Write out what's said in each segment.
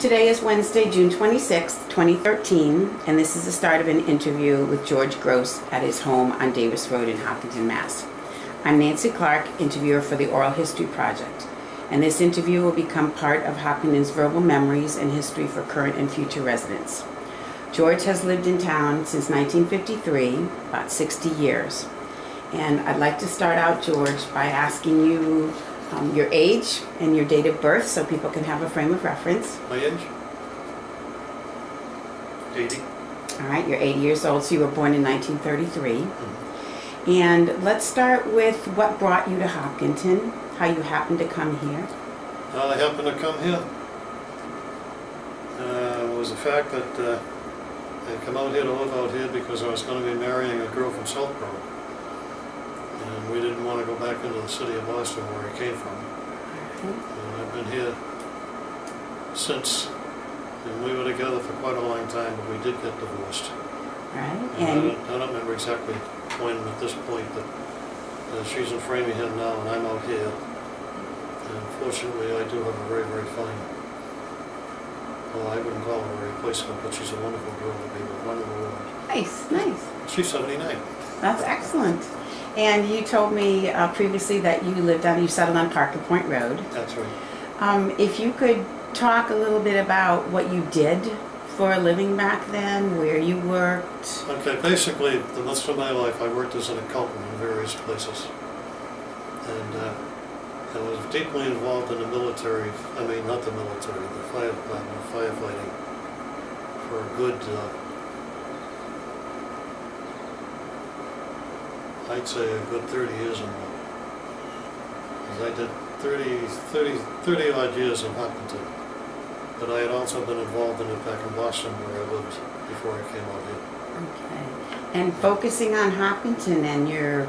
Today is Wednesday, June 26, 2013, and this is the start of an interview with George Gross at his home on Davis Road in Hopkinton, Mass. I'm Nancy Clark, interviewer for the Oral History Project, and this interview will become part of Hopkinton's verbal memories and history for current and future residents. George has lived in town since 1953, about 60 years. And I'd like to start out, George, by asking you um, your age and your date of birth so people can have a frame of reference. My age? 80. All right, you're 80 years old, so you were born in 1933. Mhm. And let's start with what brought you to Hopkinton, how you happened to come here. How I happened to come here uh, was the fact that uh, I come out here to live out here because I was going to be marrying a girl from Southborough. And we didn't want to go back into the city of Boston where he came from. And I've been here since, and we were together for quite a long time, but we did get divorced. Right, And I don't, I don't remember exactly when at this point, but uh, she's in Framingham now and I'm out here. And fortunately, I do have a very, very fine, well, I wouldn't call her a replacement, but she's a wonderful girl to be with, wonderful woman. nice, nice. She's 79. That's excellent. And you told me uh, previously that you lived on, you settled on Parker Point Road. That's right. Um, if you could talk a little bit about what you did for a living back then, where you worked. Okay, basically, the most of my life, I worked as an accountant in various places. And uh, I was deeply involved in the military, I mean, not the military, the fire department, firefighting, for a good, uh, I'd say a good 30 years or more. Because I did 30, 30, 30 odd years in Hopkinton. But I had also been involved in it back in Boston where I lived before I came out here. Okay. And focusing on Hopkinton and your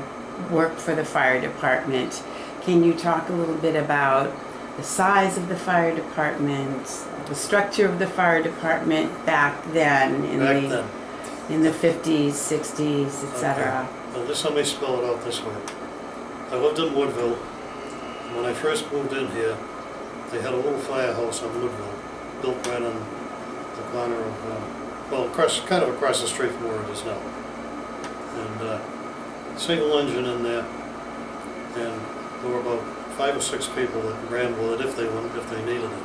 work for the fire department, can you talk a little bit about the size of the fire department, the structure of the fire department back then in Back the then, in the 50s, 60s, etc. well, just let me spell it out this way. I lived in Woodville. When I first moved in here, they had a little firehouse on Woodville, built right on the corner of, uh, well, across, kind of across the street from where it is now. And uh, single engine in there, and there were about five or six people that ran with it if they wanted, if they needed it.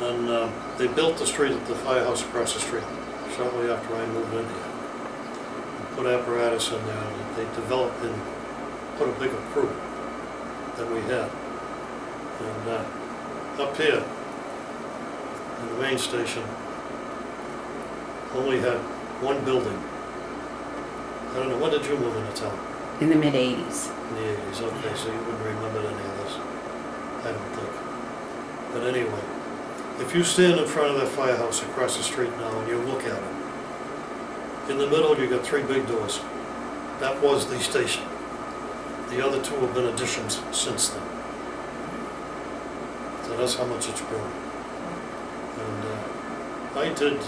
And uh, they built the street at the firehouse across the street shortly after I moved in here put apparatus in there, and they developed and put a bigger crew than we had. And uh, up here, in the main station, only had one building. I don't know, when did you move into town? In the mid 80s. In the eighties, okay, so you wouldn't remember any of this, I don't think. But anyway, if you stand in front of that firehouse across the street now and you look at it, in the middle, you got three big doors. That was the station. The other two have been additions since then. So that's how much it's grown. And uh, I did,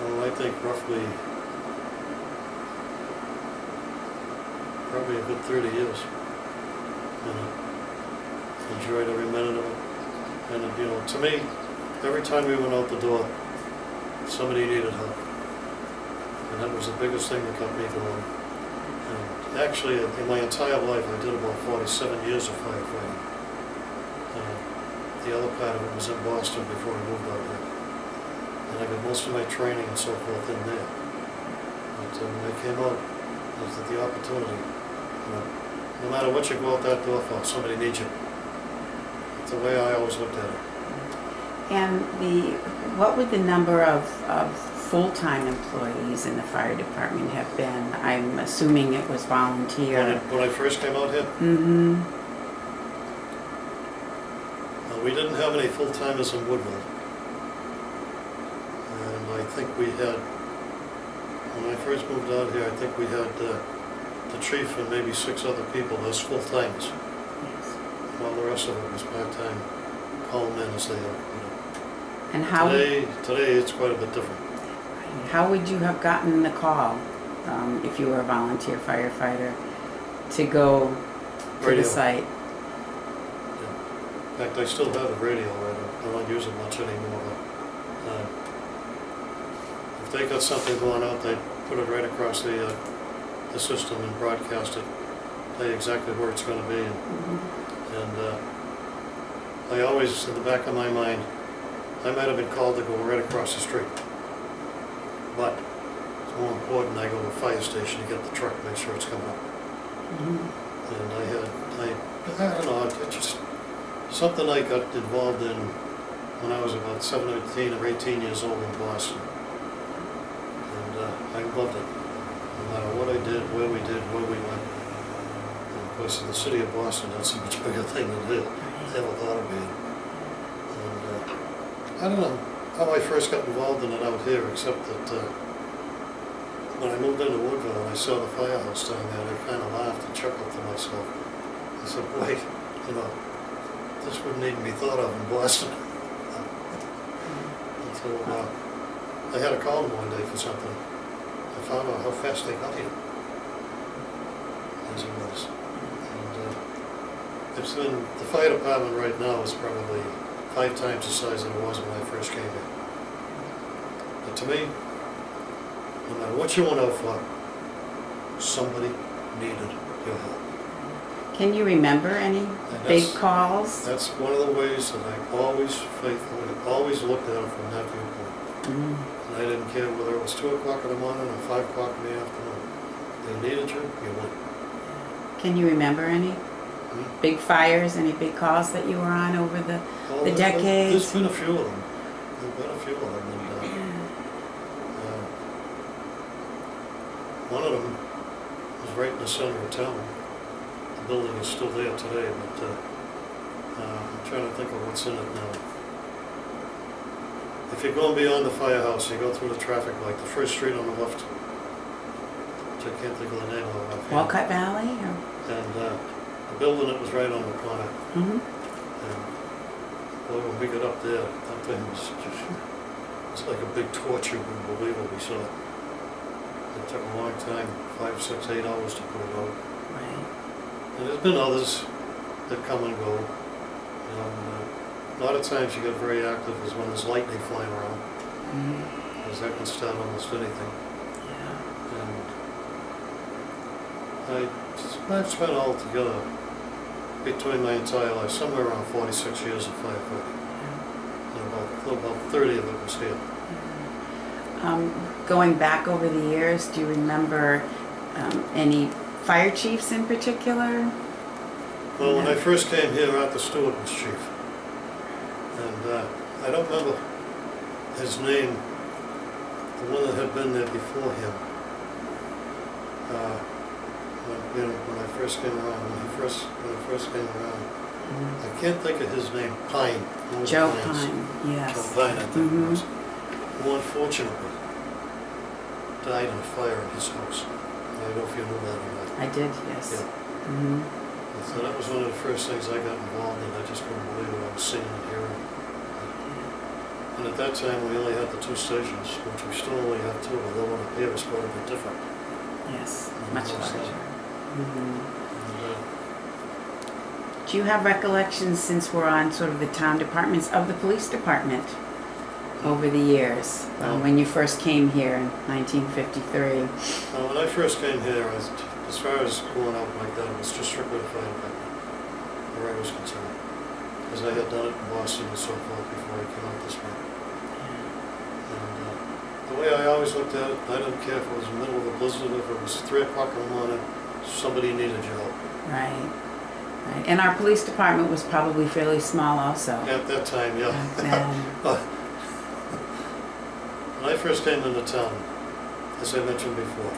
well, I think roughly, probably a good 30 years. And I enjoyed every minute of it. And, you know, to me, every time we went out the door, somebody needed help. And that was the biggest thing that kept me going. And actually, in my entire life, I did about 47 years of firefighting. Uh, the other part of it was in Boston before I moved out here. And I got most of my training and so forth in there. But uh, when I came out, it was the opportunity. You know, no matter what you go out that door for, somebody needs you. That's the way I always looked at it. And the what would the number of, of full-time employees in the fire department have been? I'm assuming it was When I, volunteer. when I first came out here, Mm-hmm. Uh, We didn't have any full-timers in Woodville. And I think we had, when I first moved out here, I think we had uh, the chief and maybe six other people as full-timers. Yes. While the rest of it was part-time, call men as they are. And how Today, today it's quite a bit different. how would you have gotten the call um, if you were a volunteer firefighter to go to Radio. the site? In fact, I still have a radio, I don't, I don't use it much anymore, but, uh, if they got something going out, they put it right across the, uh, the system and broadcast it, tell you exactly where it's gonna be, and, Mhm. and, uh, I always, in the back of my mind, I might have been called to go right across the street. But it's more important, I go to the fire station to get the truck, make sure it's coming up. Mhm. And I had, I, I don't know, it just, something I got involved in when I was about seventeen or eighteen years old in Boston. And uh, I loved it, no matter what I did, where we did, where we went. And of course, in the city of Boston, that's a much bigger thing to do, never thought of being. And I don't know how I first got involved in it out here, except that uh, when I moved into Woodville and I saw the firehouse down there, I kind of laughed and chuckled to myself. I said, wait, you know, this wouldn't even be thought of in Boston. Until uh, I had a call one day for something. I found out how fast they got here. As it was. And uh, it's been, the fire department right now is probably five times the size that it was when I first came here. But to me, no matter what you went out for, somebody needed your help. Can you remember any big calls? That's one of the ways that I always faithfully, always looked at it from that viewpoint. Mhm. And I didn't care whether it was two o'clock in the morning or five o'clock in the afternoon. They needed you, you went. Can you remember any? Big fires, any big calls that you were on over the, Well, The there- there- decades. There's been a few of them. There've been a few of them. And, uh, uh, one of them was right in the center of town. The building is still there today, but uh, uh, I'm trying to think of what's in it now. If you're going beyond the firehouse, you go through the traffic light, the first street on the left, which I can't think of the name of. Walcott Valley? or- And uh, the building that was right on the corner. Mhm. And boy, when we got up there, that thing was just, it's like a big torch, you wouldn't believe what we saw. It took a long time, five, six, eight hours to put it out. Right. And there's been others that come and go. And, uh, a lot of times you get very active is when there's lightning flying around, Mhm. because that can start almost anything. Yeah. And I, I've spent altogether, between my entire life, somewhere around forty-six years of firefighting. And about, about thirty of it was here. Um, going back over the years, do you remember um, any fire chiefs in particular? Well, when I first came here, Arthur Stewart was chief. And uh, I don't remember his name, the one that had been there before him. Uh, when, you know, when I first came around, when he first, when I first came around, I can't think of his name, Pine. one of the Joe Pines. Pine, Joe yes. Pine, I think it was. Who unfortunately died in a fire in his house. I don't know if you knew that or not. I did, yes. Yeah. Mhm. And So that was one of the first things I got involved in. I just couldn't believe what I was seeing and hearing. And at that time, we only had the two stations, which we still only have two, although one up here is quite a bit different. Yes, much larger. Do you have recollections, since we're on sort of the town departments, of the police department over the years? Oh. When you first came here in 1953? uh, when I first came here, as, as far as going out like that, it was just strictly the fire department, where I was concerned. Because I had done it in Boston and so forth before I came out this way. And uh, the way I always looked at it, I didn't care if it was the middle of a blizzard, if it was three o'clock in the morning, somebody needed your help. Right. Right. And our police department was probably fairly small also. At that time, yeah. Back then. But When I first came into town, as I mentioned before,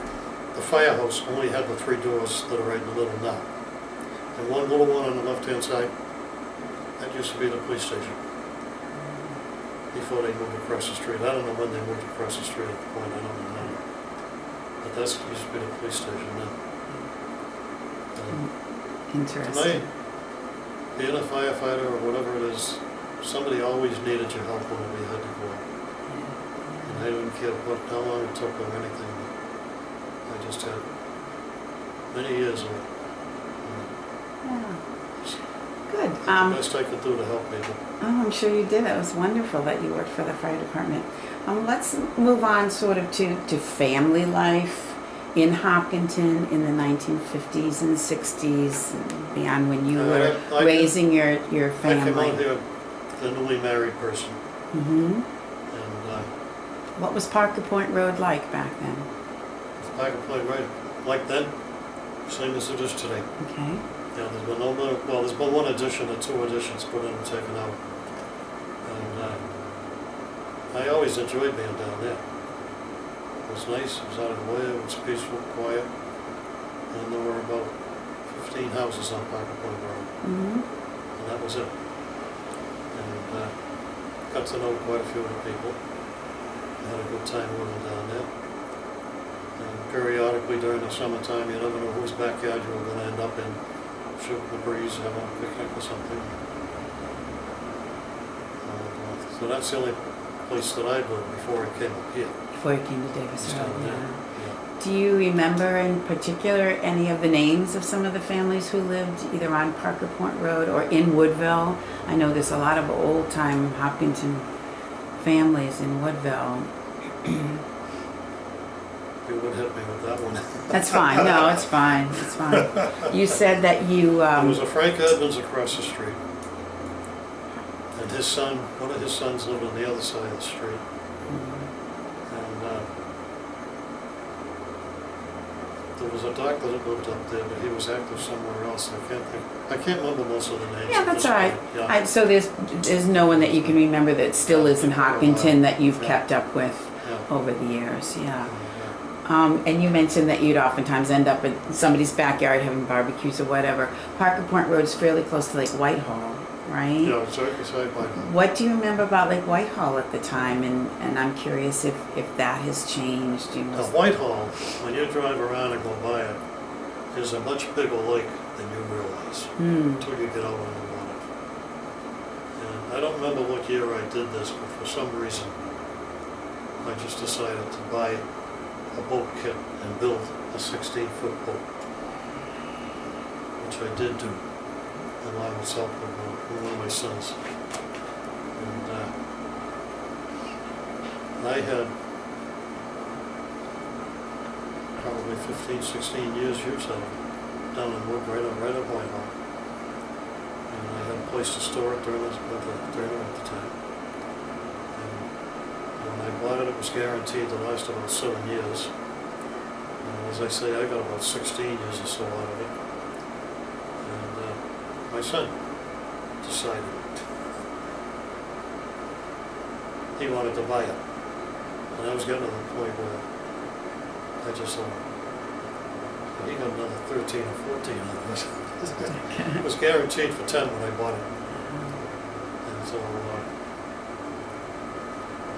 the firehouse only had the three doors that are right in the middle now. And one little one on the left-hand side, that used to be the police station. Before they moved across the street. I don't know when they moved across the street at the point, I don't remember. But that's, used to be the police station then. And To me, Interesting. being a firefighter or whatever it is, somebody always needed your help whenever we had to go out. And I didn't care what, how long it took or anything. I just had many years of it. Yeah. Good. Um, best I could do to help people. oh, I'm sure you did. It was wonderful that you worked for the fire department. Um, let's move on sort of to, to family life in Hopkinton in the 1950s and 60s and beyond when you Uh, were I- I- raising your, your I came family. out here, the newly married person, hmm and uh, What was Parker Point Road like back then? I could play right like then, same as it is today. Okay. Yeah, there's been no, more- well, there's been one addition or two additions put in and taken out. And uh, I always enjoyed being down there. It was nice, it was out of the way, it was peaceful, quiet. And there were about fifteen houses on Parker Point Road, hmm and that was it. And uh, got to know quite a few of the people. I had a good time living down there. And periodically during the summertime, you never know whose backyard you were gonna end up in shooting the breeze, having a picnic or something. Uh, So that's the only place that I lived before I came up here. Before you came to Davis Road, yeah. Yeah. Do you remember in particular any of the names of some of the families who lived either on Parker Point Road or in Woodville? I know there's a lot of old time Hopkinton families in Woodville. You would help me with that one. That's fine. No, it's fine. It's fine. You said that you. There Um, was a Frank Edmonds across the street. And his son, one of his sons lived on the other side of the street. And uh, there was a doctor that lived up there, but he was active somewhere else. I can't think, I can't remember most of the names. Yeah, that's all right. Yeah. I, so there's there's no one that you can remember that still lives in Hopkinton that you've Yeah. kept up with Yeah. over the years. Yeah. Yeah. Um, and you mentioned that you'd oftentimes end up in somebody's backyard having barbecues or whatever. Parker Point Road is fairly close to Lake Whitehall, right? Yeah, it's right beside my, What do you remember about Lake Whitehall at the time? And, and I'm curious if, if that has changed. You know, Whitehall, when you drive around and go by it, is a much bigger lake than you realize. hmm. until you get out on the water. And I don't remember what year I did this, but for some reason, I just decided to buy a boat kit and build a 16-foot boat, which I did do, along with help with my sons. And uh, I had probably 15, 16 years use out down in Wood, right on, right on Whitehall. And I had a place to store it during the, with the, during the time. And when I bought it, it was guaranteed to last about seven years. And as I say, I got about 16 years or so out of it. And uh, my son decided he wanted to buy it. And I was getting to the point where I just thought, he got another 13 or 14 out of it. It was guaranteed for 10 when I bought it. And so uh,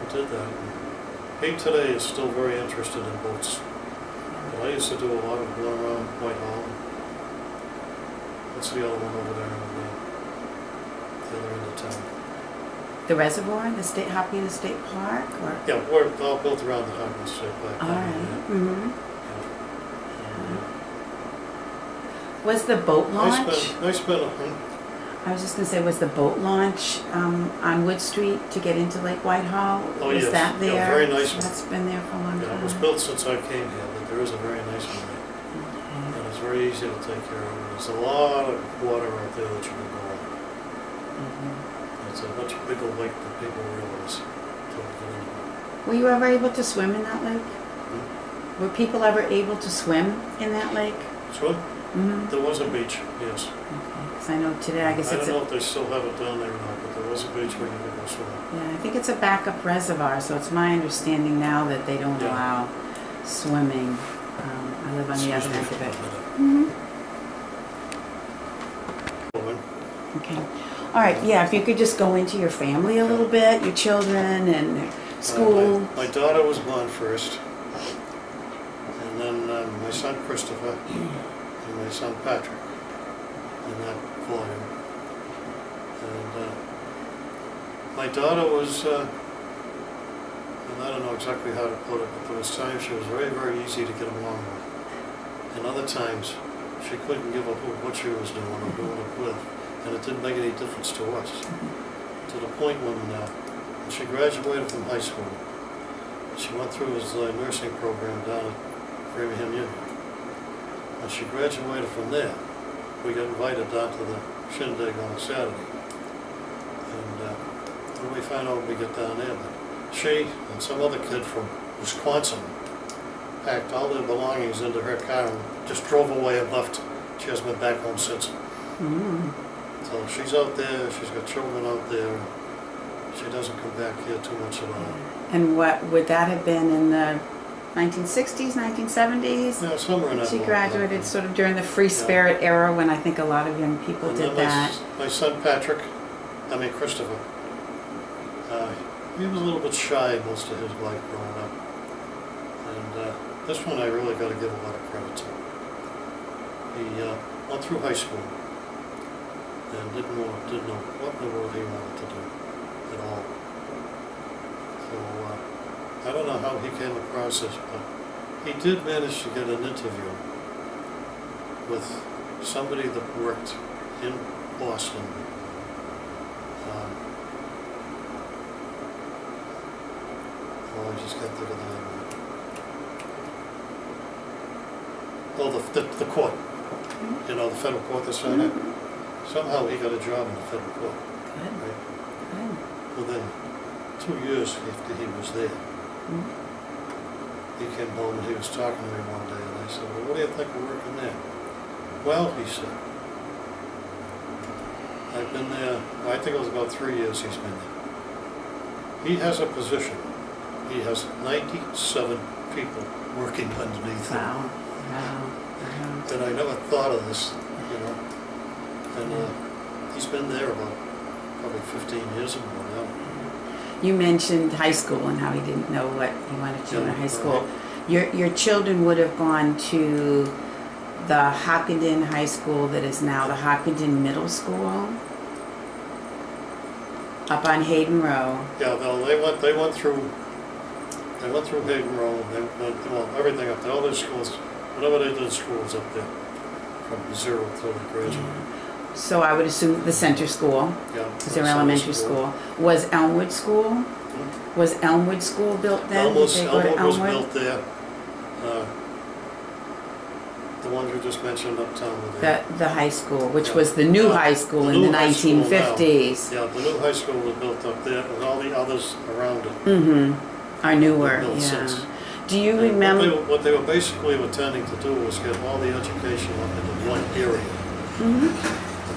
I did that. He today is still very interested in boats. And I used to do a lot of going around Whitehall. What's the other one over there the, the end of town? The reservoir, the state Hopkins State Park, or Yeah, we're all built around the Hopkins State Park. all right. hmm Was the boat uh, I spent, I spent, a- I was just gonna say, was the boat launch um, on Wood Street to get into Lake Whitehall? Oh, was yes. that Yeah, there? very nice one. That's been there for a long yeah, time. it was built since I came here, but there is a very nice one there. Okay. And it's very easy to take care of. There's a lot of water out there that you can go on. Mhm. It's a much bigger lake than people realize. till they get into it. Were you ever able to swim in that lake? Hmm? Were people ever able to swim in that lake? Swim? Mm-hmm. There was a beach, yes. Because I know today, I guess I it's don't know if they still have it down there or not, but there was a beach where you could go swimming. yeah, I think it's a backup reservoir, so it's my understanding now that they don't Yeah. allow swimming. Um, I live on the other Excuse end of it. minute. Mm-hmm. Woman, Okay. All right, yeah, if you could just go into your family a little bit, your children and their uh, school. My my daughter was born first. And then um, my son Christopher and my son Patrick in that volume. And uh, my daughter was, uh, and I don't know exactly how to put it, but there was times she was very, very easy to get along with. And other times, she couldn't give a hoot what she was doing or doing it with. And it didn't make any difference to us. To the point when, uh, when she graduated from high school, she went through his uh, nursing program down at Framingham Union. When she graduated from there, we got invited down to the shindig on a Saturday. And uh, do we find out we get down there? That she and some other kid from Wisconsin packed all their belongings into her car and just drove away and left. She hasn't been back home since. Mm. So she's out there, she's got children out there. She doesn't come back here too much at all. And what would that have been in the 1960s, 1970s? Yeah, somewhere in that. She graduated sort of during the free spirit era when I think a lot of young people And did then my that. My son Patrick, I mean Christopher, uh, he was a little bit shy most of his life growing up. And uh, this one I really got to give a lot of credit to. He uh, went through high school and didn't know, didn't know what in the world he wanted to do at all. So uh, I don't know how he came across this, but he did manage to get an interview with somebody that worked in Boston. Um, oh, I just can't think of the name of it. Oh, the, the, the court, you know, the federal court that's on it. Somehow he got a job in the federal court, Good, right? good. Within two years after he was there, Mm. he came home and he was talking to me one day and I said, well, what do you think of working there? Well, he said, I've been there, I think it was about three years he's been there. He has a position, he has ninety-seven people working underneath him. Wow, wow, wow. And I never thought of this, and, uh, he's been there about probably fifteen years or more now. You mentioned high school and how he didn't know what he wanted to do in high school. right. Your, your children would have gone to the Hopkinton High School that is now the Hopkinton Middle School up on Hayden Row. Yeah, no, they went, they went through, they went through Hayden Road, they went, well, everything up there, all their schools, whatever they did, schools up there, from zero till they graduated, So I would assume the center school yeah. is their elementary school. Was Elmwood School? Hmm. Was Elmwood School built then? Did Elmwood, they go to Elmwood was Elmwood? built there. Uh, The one you just mentioned uptown with. The, the high school, which Yeah. was the new high school in the new high school now. 1950s. Yeah, the new high school was built up there, and all the others around it. Mm-hmm. Are newer, built yeah. since. Do you And what remember? they- What they were basically intending to do was get all the education up into one area. Mhm.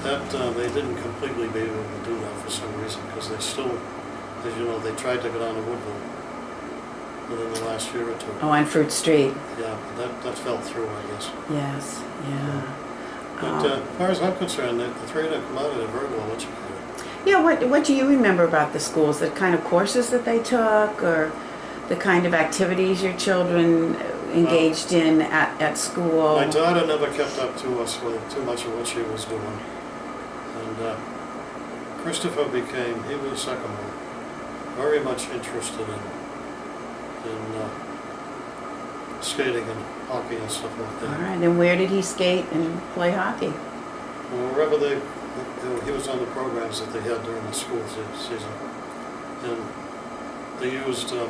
That, uh, they didn't completely be able to do that for some reason, because they still, as you know, they tried to get on to Woodville within the last year or two. Oh, on Fruit Street. Yeah, that, that fell through, I guess. Yes, yeah. But Um, uh, as far as I'm concerned, the the three of them come out of there very well educated. Yeah, what, what do you remember about the schools? The kind of courses that they took or the kind of activities your children engaged in at, at school? My daughter never kept up to us with too much of what she was doing. And uh, Christopher became, he was a second one, very much interested in, in uh, skating and hockey and stuff like that. All right, and where did he skate and play hockey? Well, Wherever they, they- he was on the programs that they had during the school season. And they used, um,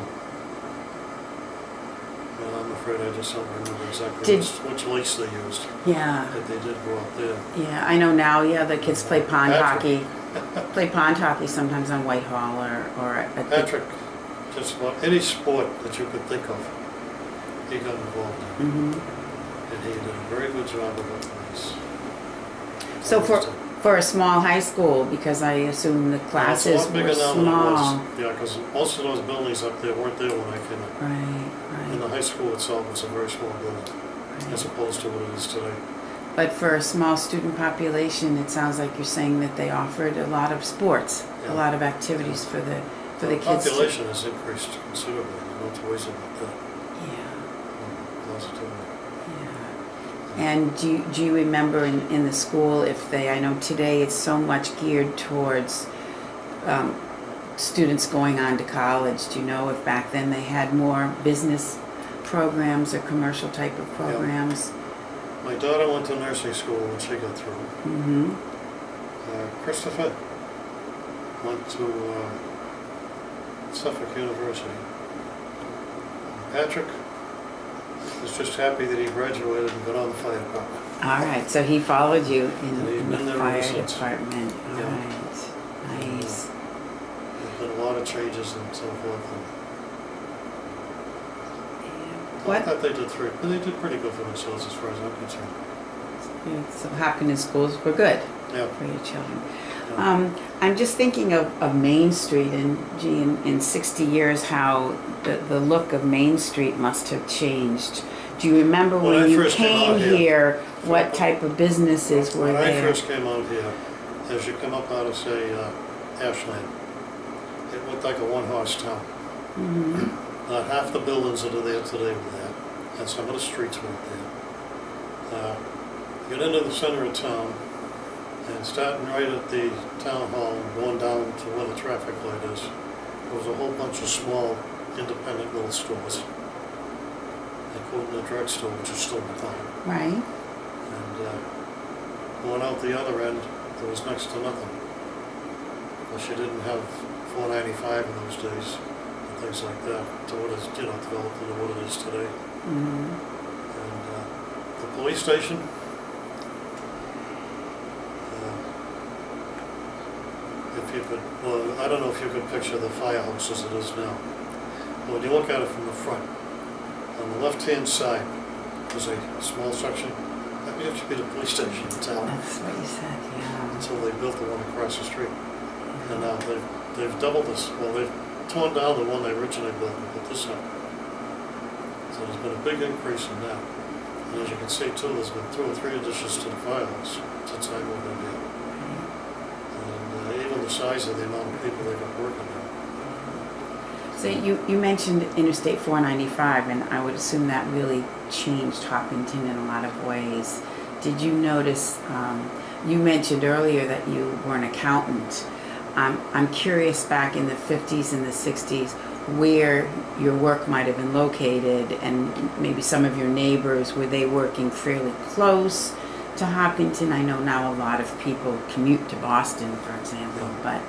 I'm afraid I just don't remember exactly Did- which, which they used, Yeah, but they did go out there. yeah, I know now, yeah, the kids play pond Patrick. hockey. Play pond hockey sometimes on Whitehall or, or at the Patrick, just about any sport that you could think of, he got involved in. Mhm. And he did a very good job of it. So for, for a small high school, because I assume the It's a classes lot bigger were now than it was. small. Yeah, because most of those buildings up there weren't there when I came in. Right, And the right, high school itself was a very small building, as opposed to what it is today. But for a small student population, it sounds like you're saying that they offered a lot of sports, Yeah. a lot of activities for the, for the The kids. population has increased considerably, no two ways about that. Yeah, Positively. yeah. And do you, do you remember in, in the school if they, I know today it's so much geared towards um, students going on to college. Do you know if back then they had more business programs or commercial type of programs? My daughter went to nursing school when she got through. Mm-hmm. Uh, Christopher went to uh, Suffolk University. Patrick is just happy that he graduated and got on the fire department. All right, so he followed you in, in the fire department. All Yeah. right, nice. There's been a lot of changes and so forth. I What? thought they did three, but they did pretty good for themselves as far as I'm concerned. So Hopkins schools were good Yeah. for your children. Um, I'm just thinking of, of Main Street and gee, in, in 60 years, how the, the look of Main Street must have changed. Do you remember When when I you first came came out here- here, what type of businesses were When I there? first came out here, as you come up out of, say, uh, Ashland, it looked like a one-horse town. Mhm. Not half the buildings that are there today were there, and some of the streets weren't there. Uh, Get into the center of town, and starting right at the town hall, and going down to where the traffic light is, there was a whole bunch of small, independent little stores, including the drugstore, which is still in town. Right? And uh, going out the other end, there was next to nothing. Because you didn't have 495 in those days, things like that, to what is, you know, developed into what it is today. Mhm. And uh, the police station, uh, if you could, well, I don't know if you could picture the firehouse as it is now. But when you look at it from the front, on the left-hand side, there's a small section, that used to be the police station in town That's what you said, yeah. until they built the one across the street. And now they've, they've doubled this, well, they've torn down the one they originally built and put this up. So there's been a big increase in that. And as you can see too, there's been two or three additions to the firehouse since I moved in here. And uh, even the size of the amount of people they got working there. So you, you mentioned Interstate 495, and I would assume that really changed Hopkinton in a lot of ways. Did you notice, um, you mentioned earlier that you were an accountant. I'm, I'm curious back in the 50s and the 60s where your work might have been located and maybe some of your neighbors, were they working fairly close to Hopkinton? I know now a lot of people commute to Boston, for example, but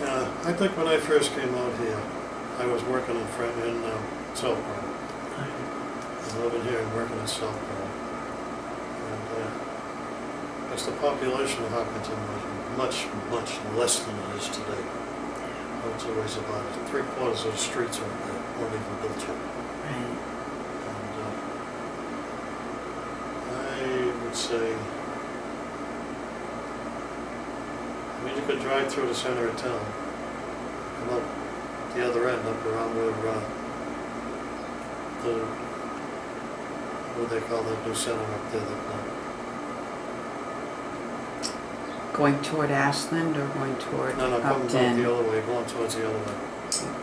Uh, I think when I first came out here, I was working in, Fran- in um, Southborough. I'm living here and working in Southborough. And, uh, the population of Hopkinton was much, much less than it is today. It's about three quarters of the streets aren't weren't even built yet. right. And, uh, I would say, I mean, you could drive through the center of town, come up the other end, up around where, uh, the, what they call that new center up there, that, uh, Going toward Ashland or going toward no, no, coming Upton, the other way, going towards the other way.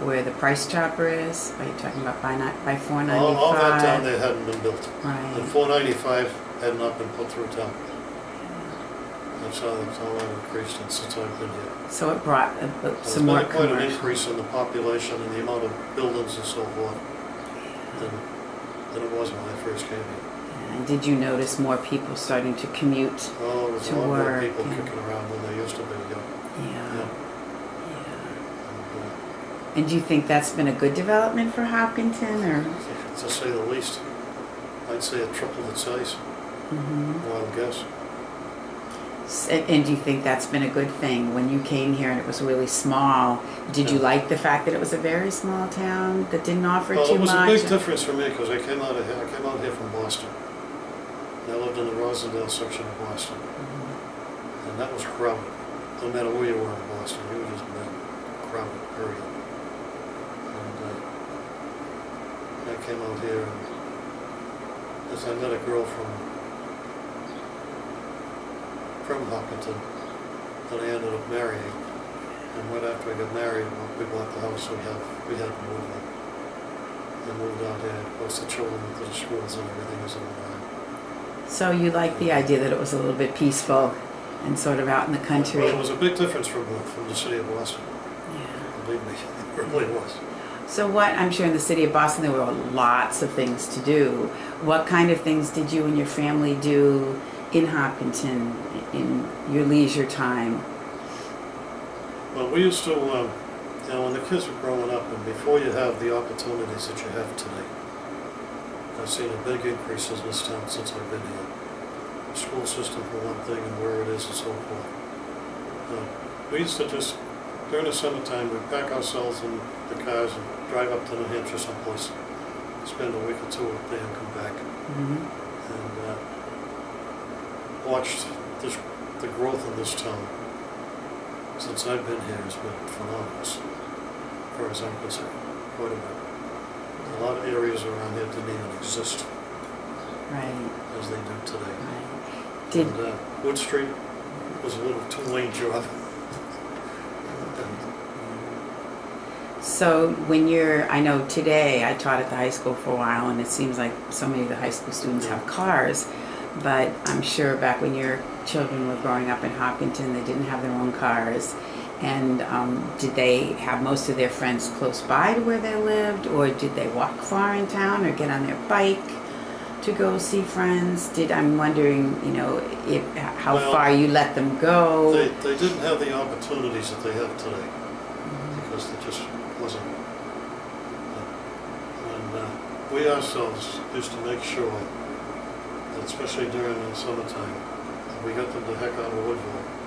where the Price Chopper is? Are you talking about by ni- by four ninety All, all that down there hadn't been built. The Right. four ninety-five had not been put through town. That's how, that's how I've increased it since I've been here. So it brought uh, There's some more been quite an commercial. increase in the population and the amount of buildings and so forth than, than it was when I first came here. And did you notice more people starting to commute? Oh, there's To a lot more work, people yeah. kicking around than there used to be, yeah. Yeah. Yeah. And, And do you think that's been a good development for Hopkinton, or? uh, To say the least, I'd say it tripled its size, Mhm. wild guess. S- And, and do you think that's been a good thing? When you came here and it was really small, did you Yeah. like the fact that it was a very small town that didn't offer Well, too it was much? a big difference for me because I came out of here, I came out here from Boston. I lived in the Roslindale section of Boston. Mhm. And that was crowded. No matter where you were in Boston, you were just been crowded, period. And uh, I came out here and as I met a girl from from Hopkinton that I ended up marrying. And right after I got married, we bought the house we have we had to move in. And moved out here. Of course, the children went to the schools and everything was in line. So you liked the idea that it was a little bit peaceful and sort of out in the country? Well, it was a big difference from the, from the city of Boston. Yeah. Believe me, it really was. So what, I'm sure in the city of Boston there were lots of things to do. What kind of things did you and your family do in Hopkinton in your leisure time? Well, we used to, um, you know, when the kids were growing up and before you have the opportunities that you have today, I've seen a big increase in this town since I've been here. School system for one thing and where it is and so forth. Uh, we used to just, during the summertime, we'd pack ourselves in the cars and drive up to New Hampshire someplace, spend a week or two up there and come back. Mm-hmm. And uh, watched this, the growth in this town since I've been here has been phenomenal, as far as I'm concerned, quite a bit. A lot of areas around here didn't even exist Right, as they do today. right. Did, And, uh, Wood Street was a little two-lane job. so when you're, I know today, I taught at the high school for a while and it seems like so many of the high school students have cars. But I'm sure back when your children were growing up in Hopkinton, they didn't have their own cars. And um, did they have most of their friends close by to where they lived, or did they walk far in town, or get on their bike to go see friends? Did I'm wondering, you know, if how Well, far you let them go? They, they didn't have the opportunities that they have today because there just wasn't. And uh, we ourselves used to make sure, especially during the summertime, we got them the heck out of Woodville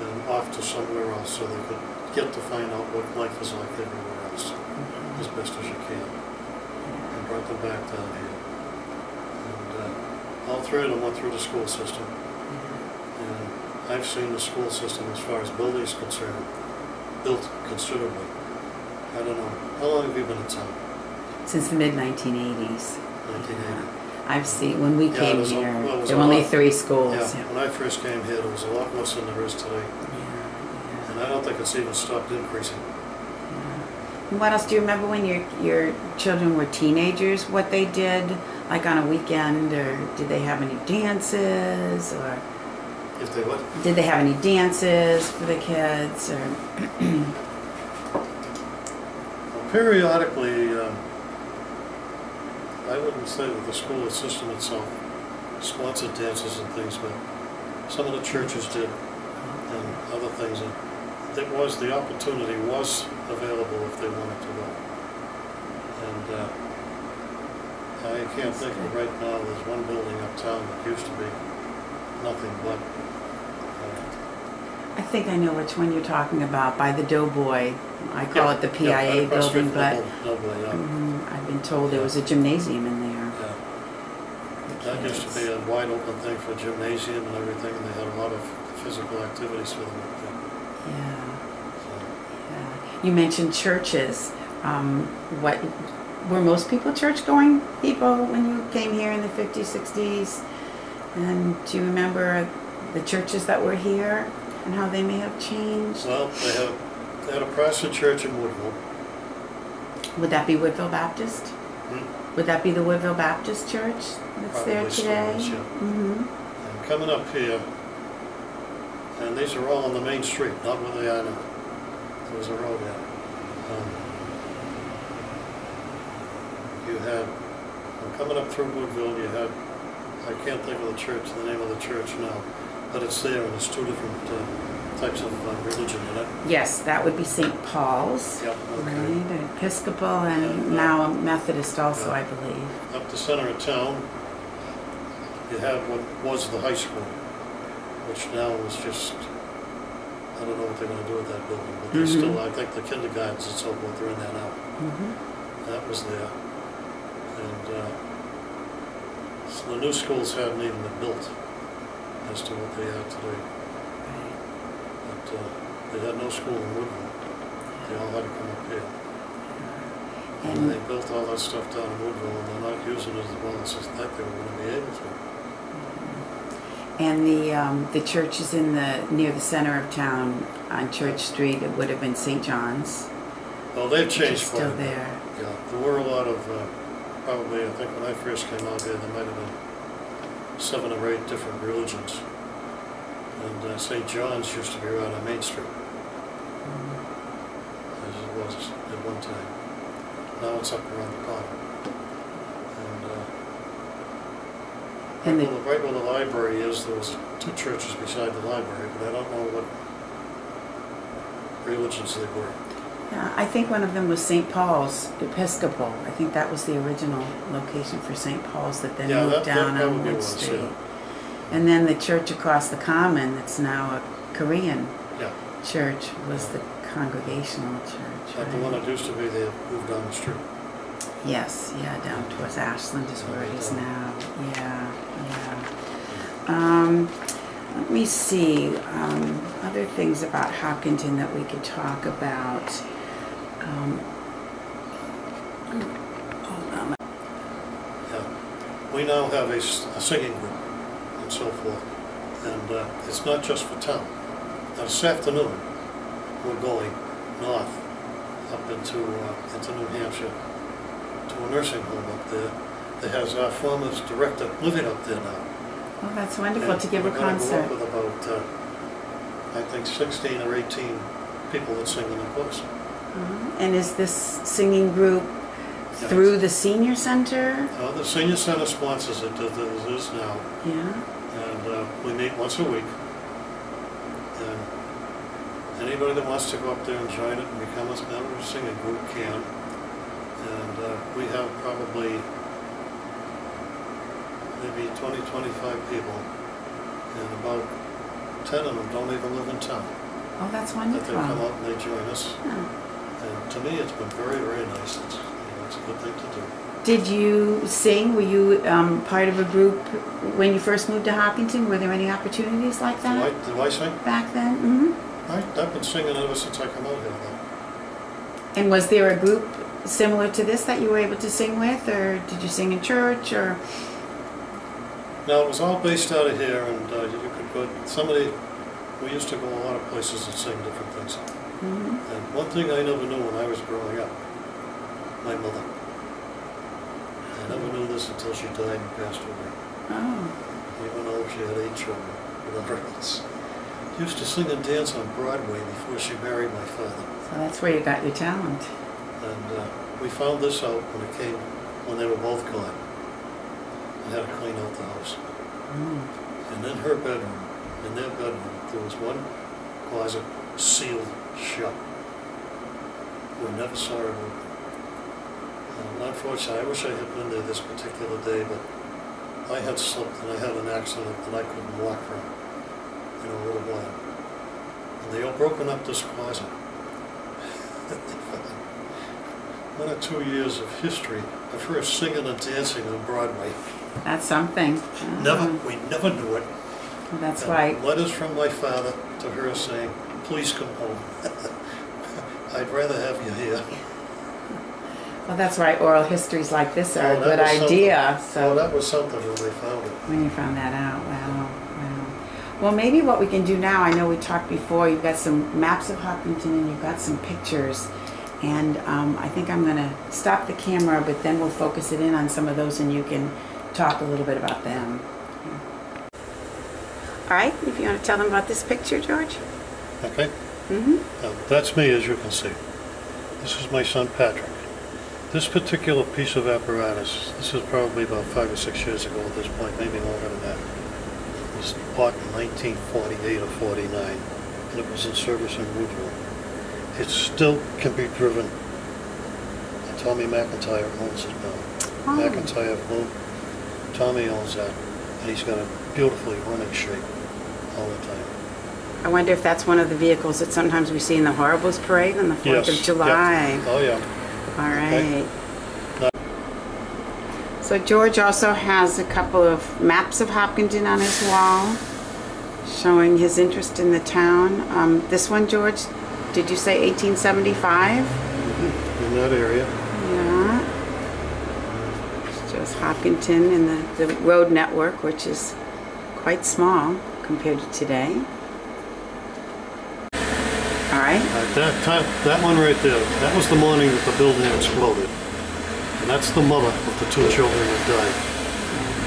and off to somewhere else so they could get to find out what life is like everywhere else as best as you can. And brought them back down here. And uh, all three of them went through the school system. And I've seen the school system as far as building is concerned, built considerably. I don't know, how long have you been in town? Since the mid 1980s. 1980? I've seen when we Yeah, came it was a- here. well, there a were only lot- three schools. Yeah, when I first came here, there was a lot less than there is today. Yeah, And I don't think it's even stopped increasing. yeah. What else do you remember when your your children were teenagers? What they did, like on a weekend, or did they have any dances, or If they would. did they have any dances for the kids, or Well, Periodically, um, I wouldn't say that the school system itself sponsored dances and things, but some of the churches did and other things. And it was, the opportunity was available if they wanted to go. And uh, I can't think of right now, there's one building uptown that used to be nothing but, uh, I think I know which one you're talking about by the Doughboy. I call it the PIA building, but from the Doughboy, yeah. mhm, I've been told there was a gymnasium in there. That used to be a wide open thing for gymnasium and everything, and they had a lot of physical activities for them. Yeah. So, Yeah. You mentioned churches. Um, what were most people church-going people when you came here in the 50s, 60s? And do you remember the churches that were here and how they may have changed? Well, they had, they had a Protestant church in Woodville. Would that be Woodville Baptist? Hmm? Would that be the Woodville Baptist Church that's there Probably still today? is, yeah. Mm-hmm. And coming up here, and these are all on the main street, not where they are now. There's a road there. Um, You had, coming up through Woodville, you had, I can't think of the church, the name of the church now, but it's there and it's two different uh, types of uh, religion in it. Yes, that would be St. Paul's. Yep, okay. Right, Episcopal and And, now a Methodist also, yeah. I believe. Up the center of town, you had what was the high school, which now is just, I don't know what they're gonna do with that building, but they Mhm. still, I think the kindergartens and so forth are in there now. Mm-hmm. That was there. And, uh, so the new schools haven't even been built as to what they are today. Uh, they had no school in Woodville. They all had to come up here. And they built all that stuff down in Woodville and they're not using it as well as they thought they were gonna be able to. And the um, the church is in the near the center of town on Church Street. It would have been St. John's. Well, they've changed is quite a still there. Yeah, there were a lot of, uh, probably, I think when I first came out here, there might have been seven or eight different religions. And uh, St. John's used to be right on Main Street, as it was at one time. Now it's up around the corner. And uh, And Right the, where the- right where the library is, there was two churches beside the library, but I don't know what religions they were. yeah, I think one of them was St. Paul's Episcopal. I think that was the original location for St. Paul's that then Yeah, moved that- that down on probably Wood Street. yeah. And then the church across the common, that's now a Korean Yeah, church, was the Congregational Church. but the one that used to be there moved down the street. Yes, yeah, down towards Ashland is where it is now. Yeah, yeah. Um, let me see. Um, other things about Hopkinton that we could talk about. Um. Yeah. We now have a singing group and so forth, and uh, it's not just for town. Now, this afternoon, we're going north up into, uh, into New Hampshire to a nursing home up there that has our former director living up there now. Well, that's wonderful And to give a We're gonna go concert. up with about, uh, I think sixteen or eighteen people that sing in the chorus. Mhm. And is this singing group Yeah. through the senior center? Uh, the senior center sponsors it, as it is now, Yeah. Uh, we meet once a week. And anybody that wants to go up there and join it and become a member of singing group can. And uh, we have probably maybe 20, 25 people, and about 10 of them don't even live in town. Oh, that's wonderful. That they come out and they join us. Yeah. And to me, it's been very, very nice. It's, you know, it's a good thing to do. Did you sing? Were you um, part of a group when you first moved to Hopkinton? Were there any opportunities like Do I, that do I sing? back then? hmm I, I've been singing ever since I came out here. though. And was there a group similar to this that you were able to sing with, or did you sing in church, or? Now, it was all based out of here, and uh, you could go, somebody, we used to go a lot of places and sing different things. Mhm. And one thing I never knew when I was growing up, my mother. I never knew this until she died and passed away. Oh, Even though she had eight children, whatever else. Used to sing and dance on Broadway before she married my father. so that's where you got your talent. And uh, we found this out when it came, when they were both gone. I had to clean out the house. Mm. And in her bedroom, in their bedroom, there was one closet sealed shut. We never saw it open. Unfortunately, I wish I had been there this particular day, but I had slipped and I had an accident and I couldn't walk for, you know, a little while. And they all broken up this closet. One or two years of history of her singing and dancing on Broadway. That's something. Never, Oh, we never knew it. That's And why. Letters from my father to her saying, please come home. I'd rather have you here. Well, that's why oral histories like this are Oh, a good something. idea. So So that was something when they found it. when you found that out, wow, wow. Well, maybe what we can do now. I know we talked before. You've got some maps of Hopkinton and you've got some pictures. And um, I think I'm going to stop the camera, but then we'll focus it in on some of those and you can talk a little bit about them. All right, if you want to tell them about this picture, George. Okay? Mm-hmm. Now, that's me, as you can see. This is my son Patrick. This particular piece of apparatus, this is probably about five or six years ago at this point, maybe longer than that. It was bought in 1948 or 49, and it was in service in Woodville. It still can be driven. And Tommy McIntyre owns it now. Oh. McIntyre Boom. Tommy owns that, and he's got a beautifully running shape all the time. I wonder if that's one of the vehicles that sometimes we see in the Horribles Parade on the 4th Yes, of. July. Oh, yeah. All Okay. So George also has a couple of maps of Hopkinton on his wall, showing his interest in the town. Um, this one, George, did you say 1875? In that area. Yeah. It shows Hopkinton and the, the road network, which is quite small compared to today. Right. At that time, that one right there, that was the morning that the building exploded. And that's the mother of the two children that died.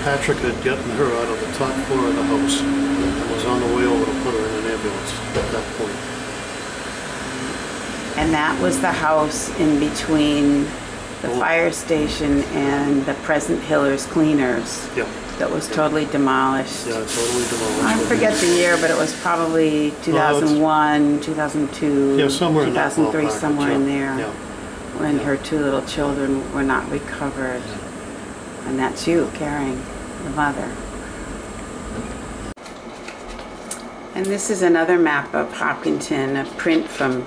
Patrick had gotten her out of the top floor of the house and was on the way over to put her in an ambulance at that point. And that was the house in between the fire station and the present Hillers Cleaners Yeah, that was totally demolished. yeah, totally demolished. I forget the year, but it was probably 2001, 2002, Yeah, somewhere 2003, ballpark, somewhere in there, Yeah, when yeah. her two little children were not recovered. And that's you carrying the mother. And this is another map of Hopkinton, a print from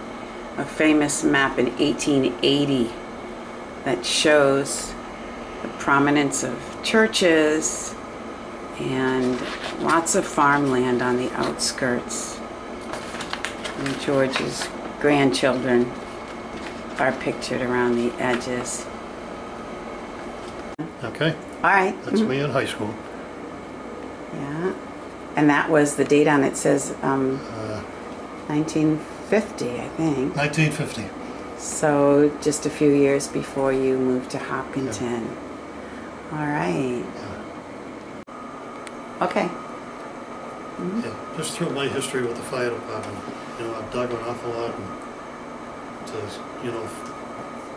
a famous map in 1880 that shows the prominence of churches and lots of farmland on the outskirts. And George's grandchildren are pictured around the edges. Okay, All right. that's mhm. me in high school. Yeah. And that was the date on it says um, Uh, 1950, I think. 1950. So just a few years before you moved to Hopkinton. All right. Okay. Yeah, just through my history with the fire department, you know, I've dug an awful lot and to, you know,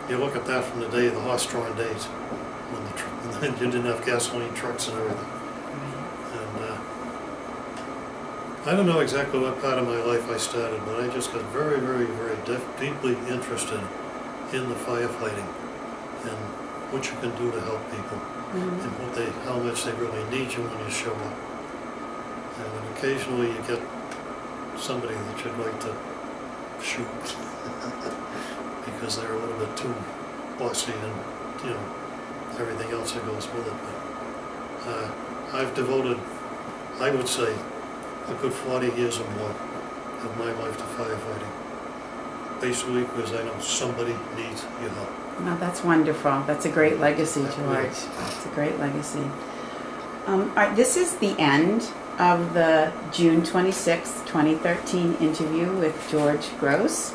you look at that from the day, of the horse-drawn days, when the, tr- when you didn't have gasoline trucks and everything. I don't know exactly what part of my life I started, but I just got very, very, very deeply interested in the firefighting and what you can do to help people Mhm. and what they, how much they really need you when you show up. And then occasionally you get somebody that you'd like to shoot because they're a little bit too bossy and, you know, everything else that goes with it. But uh, I've devoted, I would say, a good 40 years or more of my life to firefighting. Basically because I know somebody needs your help. No, that's wonderful. That's a great legacy, George. It's a great legacy. Um, all right, this is the end of the June 26, 2013 interview with George Gross.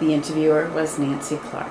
The interviewer was Nancy Clark.